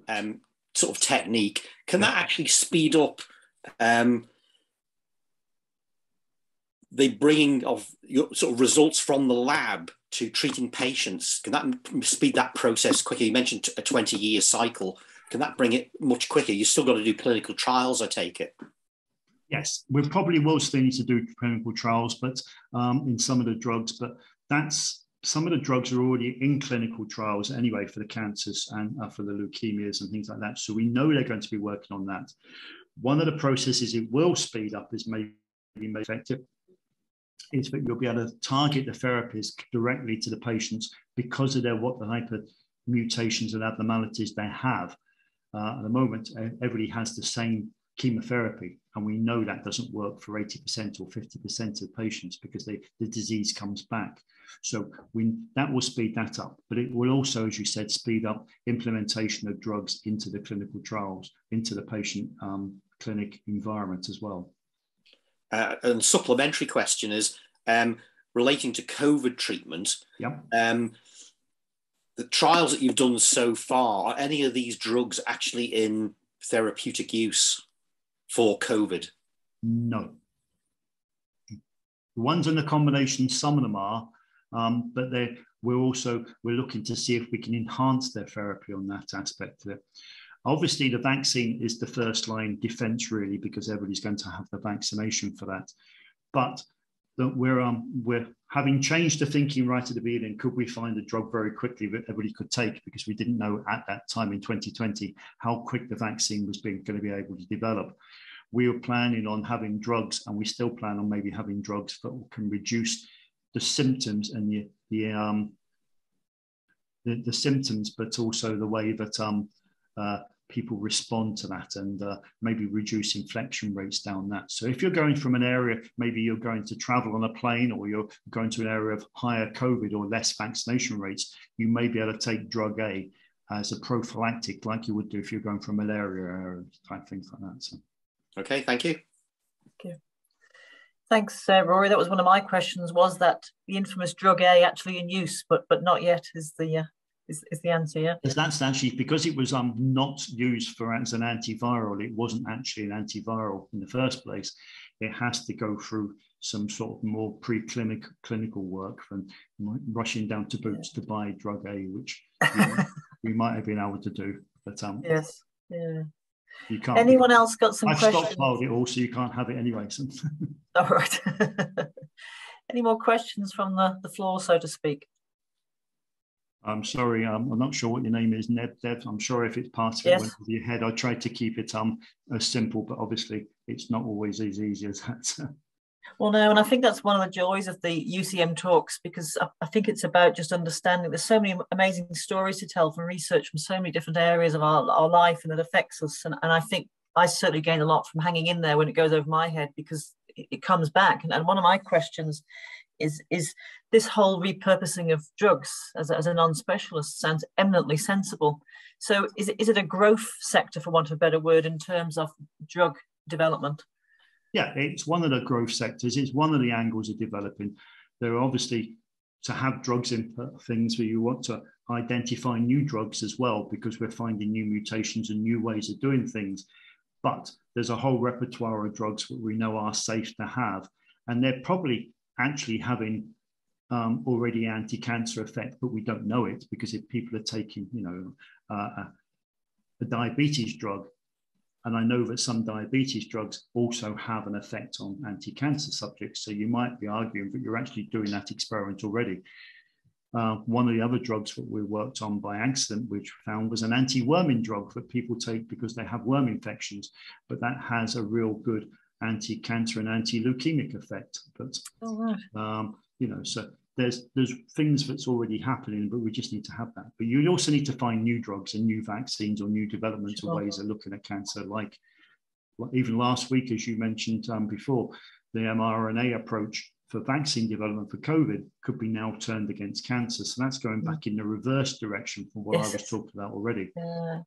um, sort of technique, can that actually speed up um, the bringing of your sort of results from the lab to treating patients? Can that speed that process quicker? You mentioned a 20 year cycle. Can that bring it much quicker? You still got to do clinical trials, I take it. Yes, we probably will still need to do clinical trials, but um, in some of the drugs, but that's some of the drugs are already in clinical trials anyway for the cancers and uh, for the leukemias and things like that. So we know they're going to be working on that. One of the processes it will speed up is maybe more effective is that you'll be able to target the therapies directly to the patients because of their what the type of mutations and abnormalities they have. Uh, at the moment, everybody has the same chemotherapy, and we know that doesn't work for 80% or 50% of patients because they, the disease comes back. So we, that will speed that up, but it will also, as you said, speed up implementation of drugs into the clinical trials, into the patient um, clinic environment as well. Uh, and supplementary question is um, relating to COVID treatment. Yeah. Um, the trials that you've done so far, are any of these drugs actually in therapeutic use for COVID? No. The ones in the combination, some of them are, um, but they we're also we're looking to see if we can enhance their therapy on that aspect of it. Obviously, the vaccine is the first line defense, really, because everybody's going to have the vaccination for that. But that we're um, we're having changed the thinking right at the beginning. Could we find a drug very quickly that everybody could take because we didn't know at that time in 2020 how quick the vaccine was being going to be able to develop. We were planning on having drugs, and we still plan on maybe having drugs that can reduce the symptoms and the the um, the, the symptoms, but also the way that um, uh, people respond to that and uh, maybe reduce inflection rates down that. So if you're going from an area, maybe you're going to travel on a plane or you're going to an area of higher COVID or less vaccination rates, you may be able to take drug A as a prophylactic, like you would do if you're going from malaria or type things like that. So. Okay, thank you. Thank you. Thanks, uh, Rory. That was one of my questions. Was that the infamous drug A actually in use, but but not yet? Is the uh, is, is the answer, yeah? Yes, that's actually because it was um, not used for as an antiviral, it wasn't actually an antiviral in the first place. It has to go through some sort of more preclinical clinical work from rushing down to Boots yeah. to buy drug A, which you know, we might have been able to do. But um, yes, yeah. You can't. Anyone else got some I've questions? stockpiled it all, so you can't have it anyway. So. all right. Any more questions from the, the floor, so to speak? I'm sorry, um, I'm not sure what your name is, Neb Dev. I'm sure if it's part of yes. it went over your head. I tried to keep it um as simple, but obviously it's not always as easy as that. well, no, and I think that's one of the joys of the UCM talks because I, I think it's about just understanding. There's so many amazing stories to tell from research from so many different areas of our, our life and that affects us. And, and I think I certainly gain a lot from hanging in there when it goes over my head because it, it comes back. And, and one of my questions is is this whole repurposing of drugs as a, as a non-specialist sounds eminently sensible. So is it, is it a growth sector, for want of a better word, in terms of drug development? Yeah, it's one of the growth sectors. It's one of the angles of developing. There are obviously to have drugs in things where you want to identify new drugs as well, because we're finding new mutations and new ways of doing things. But there's a whole repertoire of drugs that we know are safe to have. And they're probably actually having um, already anti-cancer effect, but we don't know it because if people are taking, you know, uh, a diabetes drug, and I know that some diabetes drugs also have an effect on anti-cancer subjects, so you might be arguing that you're actually doing that experiment already. Uh, one of the other drugs that we worked on by accident, which found was an anti-worming drug that people take because they have worm infections, but that has a real good anti-cancer and anti-leukemic effect. But oh, right. um, you know, so there's there's things that's already happening, but we just need to have that. But you also need to find new drugs and new vaccines or new developmental sure. ways of looking at cancer. Like even last week, as you mentioned um, before, the mRNA approach for vaccine development for COVID could be now turned against cancer. So that's going back in the reverse direction from what yes. I was talking about already. Yeah.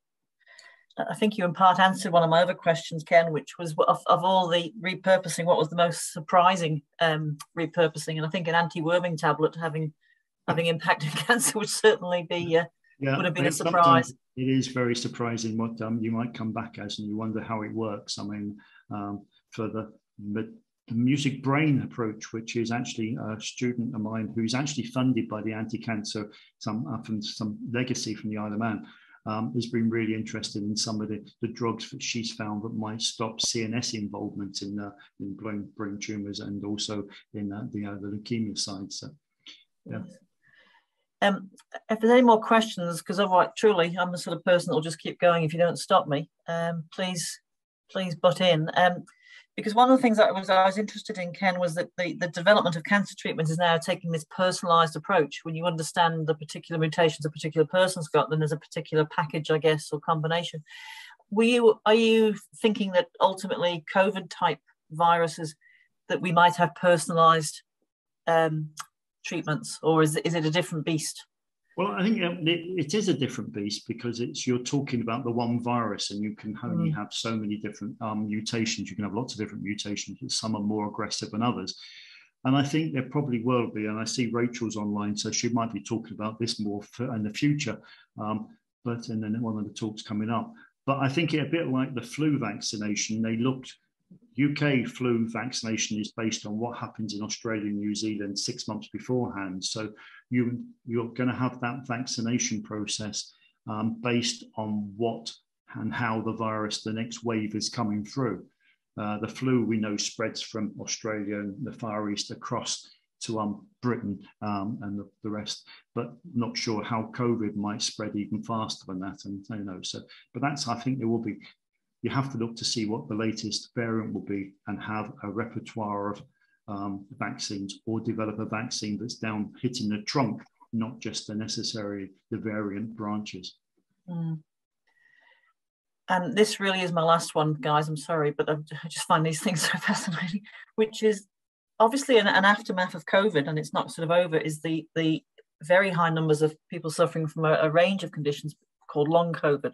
I think you in part answered one of my other questions, Ken, which was of, of all the repurposing, what was the most surprising um, repurposing? And I think an anti-worming tablet having having impacted cancer would certainly be uh, yeah, would have been a surprise. It is very surprising what um, you might come back as, and you wonder how it works. I mean, um, for the, the the music brain approach, which is actually a student of mine who's actually funded by the anti-cancer, some uh, from some legacy from the Isle of Man um, has been really interested in some of the, the drugs that she's found that might stop CNS involvement in, uh, in brain, brain tumors and also in uh, the, uh, the leukemia side. So, yeah. Um, if there's any more questions, because otherwise, truly, I'm the sort of person that will just keep going if you don't stop me. Um, please, please butt in. Um, because one of the things that I was I was interested in, Ken, was that the, the development of cancer treatment is now taking this personalized approach. When you understand the particular mutations a particular person's got, then there's a particular package, I guess, or combination. Were you are you thinking that ultimately COVID type viruses that we might have personalized um, treatments, or is, is it a different beast? Well, I think um, it, it is a different beast because it's you're talking about the one virus, and you can only mm. have so many different um, mutations. You can have lots of different mutations, but some are more aggressive than others. And I think there probably will be. And I see Rachel's online, so she might be talking about this more in the future. Um, but and then one of the talks coming up. But I think it a bit like the flu vaccination. They looked UK flu vaccination is based on what happens in Australia and New Zealand six months beforehand. So you, you're going to have that vaccination process um, based on what and how the virus, the next wave is coming through. Uh, the flu we know spreads from Australia and the Far East across to um, Britain um, and the, the, rest, but not sure how COVID might spread even faster than that. And you know, so but that's I think there will be you have to look to see what the latest variant will be and have a repertoire of um, vaccines or develop a vaccine that's down hitting the trunk, not just the necessary, the variant branches. Mm. And this really is my last one, guys. I'm sorry, but I just find these things so fascinating, which is obviously an, an aftermath of COVID, and it's not sort of over, is the, the very high numbers of people suffering from a, a range of conditions called long COVID.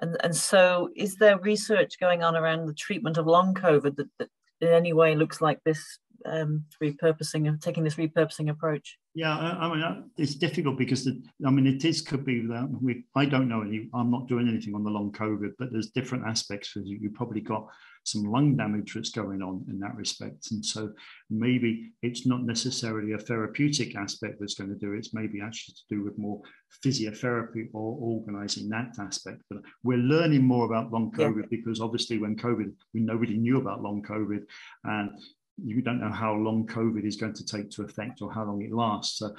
And, and so is there research going on around the treatment of long COVID that, that in any way looks like this um, repurposing, and taking this repurposing approach? Yeah, I, I mean, it's difficult because the, I mean, it is could be that we. I don't know any. I'm not doing anything on the long COVID, but there's different aspects. For you, you probably got some lung damage that's going on in that respect, and so maybe it's not necessarily a therapeutic aspect that's going to do it. It's maybe actually to do with more physiotherapy or organising that aspect. But we're learning more about long COVID yeah. because obviously when COVID, we nobody knew about long COVID, and you don't know how long COVID is going to take to affect or how long it lasts. So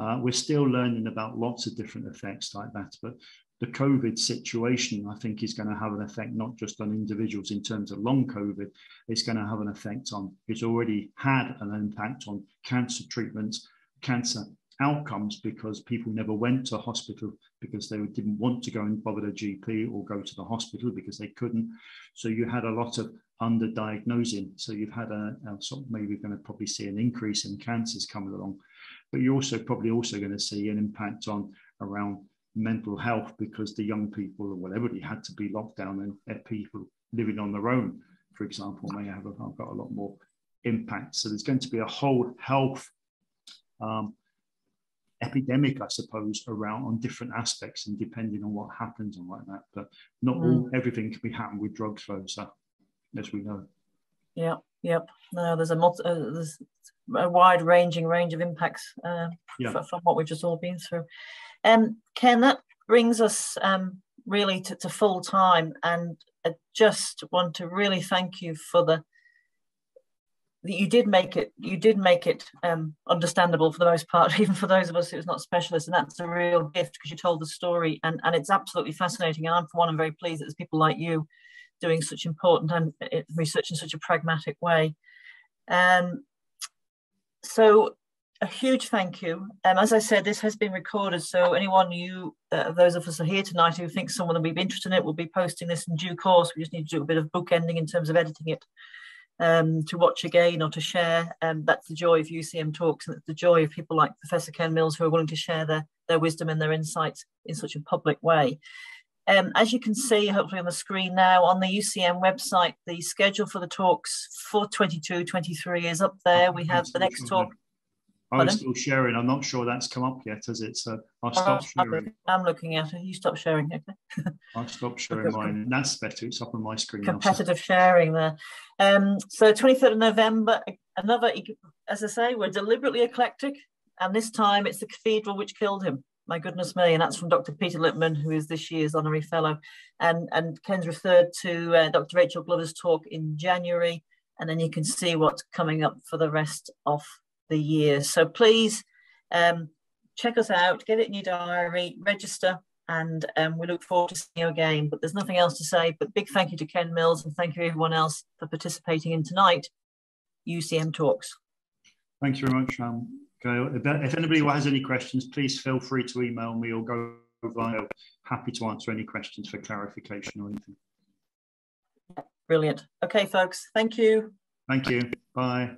uh, we're still learning about lots of different effects like that. But the COVID situation, I think, is going to have an effect not just on individuals in terms of long COVID, it's going to have an effect on, it's already had an impact on cancer treatments, cancer outcomes because people never went to hospital because they didn't want to go and bother a GP or go to the hospital because they couldn't. So you had a lot of underdiagnosing. So you've had a, a sort of maybe going to probably see an increase in cancers coming along, but you're also probably also going to see an impact on around mental health because the young people or whatever had to be locked down and people living on their own, for example, may have, got a lot more impact. So there's going to be a whole health um, epidemic, I suppose, around on different aspects and depending on what happens and like that. But not mm. all everything can be happened with drugs, though. So as we know. Yeah, yep. No, there's a multi, uh, there's a wide ranging range of impacts uh, yeah. from what we've just all been through. Um, Ken, that brings us um, really to, to full time, and I just want to really thank you for the that you did make it you did make it um, understandable for the most part even for those of us who's not specialists and that's a real gift because you told the story and and it's absolutely fascinating and i'm for one i'm very pleased that there's people like you doing such important and uh, research in such a pragmatic way. Um, so a huge thank you. Um, as I said, this has been recorded, so anyone you, uh, those of us who are here tonight who think someone will be interested in it, will be posting this in due course. We just need to do a bit of bookending in terms of editing it um, to watch again or to share. Um, that's the joy of UCM talks, and it's the joy of people like Professor Ken Mills who are willing to share their, their wisdom and their insights in such a public way. Um, as you can see, hopefully on the screen now, on the UCM website, the schedule for the talks for 22, 23 is up there. We have the next talk. I was still sharing. I'm not sure that's come up yet, has it? So I'll stop oh, sharing. I'm looking at it. You stop sharing, okay? I'll stop sharing mine. That's better. It's up on my screen. Competitive sharing there. Um, so 23rd of November, another, as I say, we're deliberately eclectic. And this time it's the cathedral which killed him my goodness me, and that's from Dr. Peter Lipman, who is this year's honorary fellow. And, and Ken's referred to uh, Dr. Rachel Glover's talk in January, and then you can see what's coming up for the rest of the year. So please um, check us out, get it in your diary, register, and um, we look forward to seeing you again. But there's nothing else to say, but big thank you to Ken Mills and thank you everyone else for participating in tonight UCM Talks. Thank you very much, um, Gail. If, if anybody has any questions, please feel free to email me or go via. Happy to answer any questions for clarification or anything. Brilliant. Okay, folks. Thank you. Thank you. Bye.